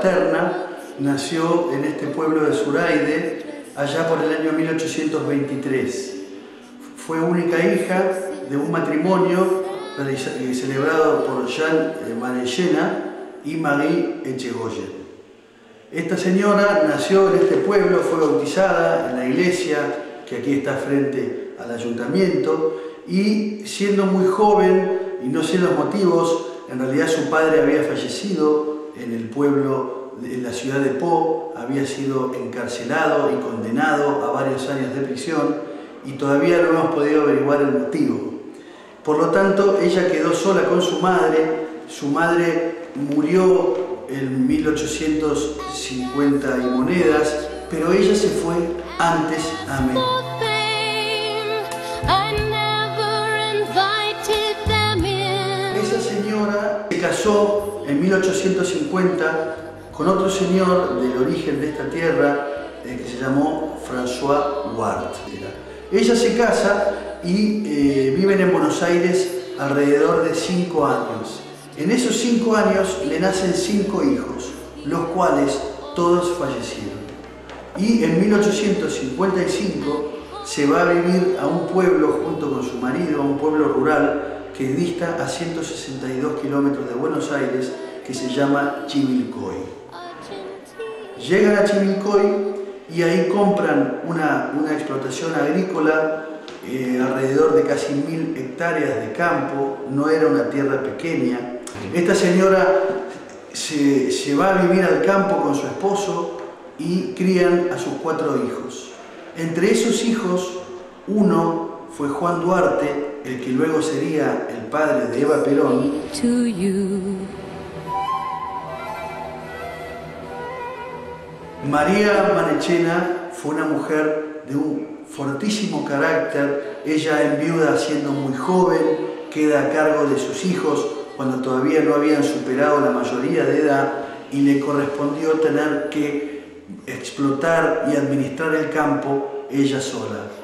paterna nació en este pueblo de Suraide allá por el año 1823. Fue única hija de un matrimonio eh, celebrado por Jean Manellena y Marie Echegoyen. Esta señora nació en este pueblo, fue bautizada en la iglesia que aquí está frente al ayuntamiento y siendo muy joven y no sé los motivos, en realidad su padre había fallecido en el pueblo, en la ciudad de Po, había sido encarcelado y condenado a varios años de prisión y todavía no hemos podido averiguar el motivo. Por lo tanto, ella quedó sola con su madre, su madre murió en 1850 y monedas, pero ella se fue antes a. en 1850 con otro señor del origen de esta tierra eh, que se llamó François Ward. Ella se casa y eh, viven en Buenos Aires alrededor de cinco años. En esos cinco años le nacen cinco hijos, los cuales todos fallecieron. Y en 1855 se va a vivir a un pueblo junto con su marido, a un pueblo rural que dista a 162 kilómetros de Buenos Aires, que se llama Chivilcoy. Llegan a Chivilcoy y ahí compran una, explotación agrícola eh, alrededor de casi mil hectáreas de campo, no era una tierra pequeña, esta señora se, va a vivir al campo con su esposo y crían a sus cuatro hijos. Entre esos hijos, uno fue Juan Duarte, el que luego sería el padre de Eva Perón. María Manechena fue una mujer de un fortísimo carácter. Ella en viuda siendo muy joven, queda a cargo de sus hijos cuando todavía no habían superado la mayoría de edad y le correspondió tener que explotar y administrar el campo ella sola.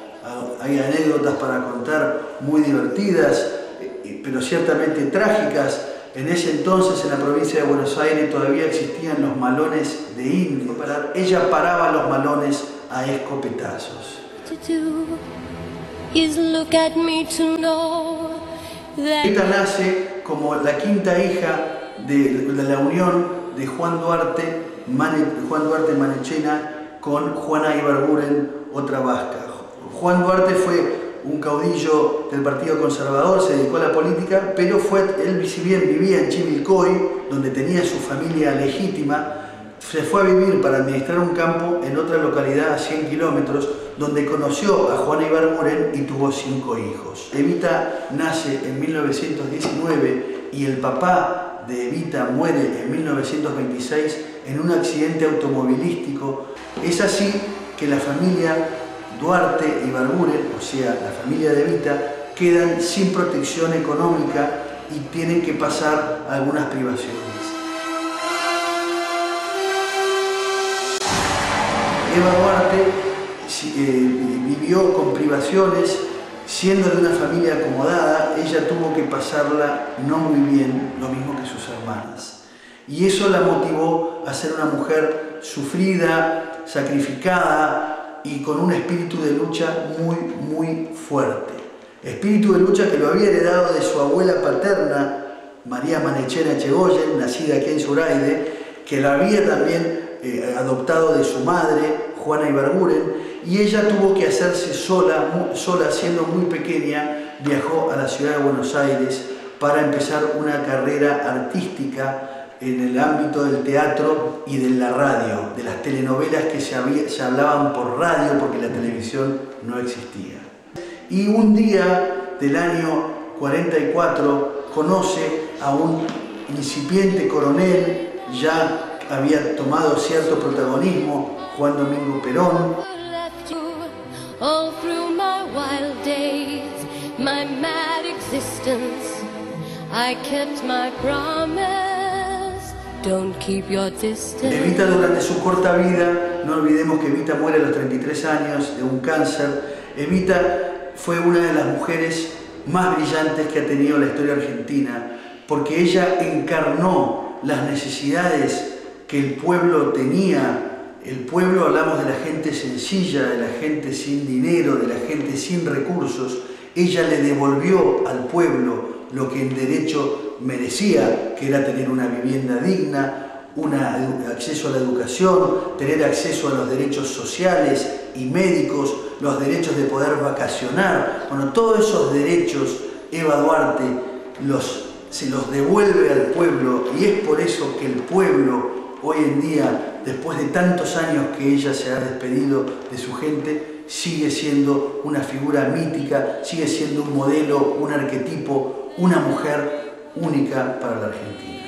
Hay anécdotas para contar muy divertidas, eh, pero ciertamente trágicas. En ese entonces en la provincia de Buenos Aires todavía existían los malones de indio. Ella paraba los malones a escopetazos. Esta nace como la quinta hija de, la unión de Juan Duarte, Juan Duarte Manechena con Juana Ibarburen, otra vasca. Juan Duarte fue un caudillo del Partido Conservador, se dedicó a la política, pero fue, él si bien vivía en Chivilcoy, donde tenía su familia legítima, se fue a vivir para administrar un campo en otra localidad a 100 kilómetros, donde conoció a Juana Ibarburen y tuvo cinco hijos. Evita nace en 1919 y el papá de Evita muere en 1926 en un accidente automovilístico. Es así que la familia Duarte y Barburen, o sea, la familia de Evita, quedan sin protección económica y tienen que pasar algunas privaciones. Eva Duarte eh, vivió con privaciones, siendo de una familia acomodada, ella tuvo que pasarla no muy bien, lo mismo que sus hermanas. Y eso la motivó a ser una mujer sufrida, sacrificada y con un espíritu de lucha muy, muy fuerte. Espíritu de lucha que lo había heredado de su abuela paterna, María Manechera Chegoyen, nacida aquí en Suraide, que la había también eh, adoptado de su madre, Juana Ibarguren, y ella tuvo que hacerse sola, sola siendo muy pequeña, viajó a la ciudad de Buenos Aires para empezar una carrera artística en el ámbito del teatro y de la radio, de las telenovelas que se, se hablaban por radio porque la televisión no existía. Y un día del año 44 conoce a un incipiente coronel ya había tomado cierto protagonismo, Juan Domingo Perón. Evita durante su corta vida, no olvidemos que Evita muere a los 33 años de un cáncer. Evita fue una de las mujeres más brillantes que ha tenido la historia argentina, porque ella encarnó las necesidades que el pueblo tenía. El pueblo, hablamos de la gente sencilla, de la gente sin dinero, de la gente sin recursos. Ella le devolvió al pueblo lo que en derecho merecía, que era tener una vivienda digna, un acceso a la educación, tener acceso a los derechos sociales y médicos, los derechos de poder vacacionar. Bueno, todos esos derechos Eva Duarte los, se los devuelve al pueblo y es por eso que el pueblo hoy en día, después de tantos años que ella se ha despedido de su gente, sigue siendo una figura mítica, sigue siendo un modelo, un arquetipo, una mujer única para la Argentina.